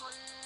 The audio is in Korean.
돈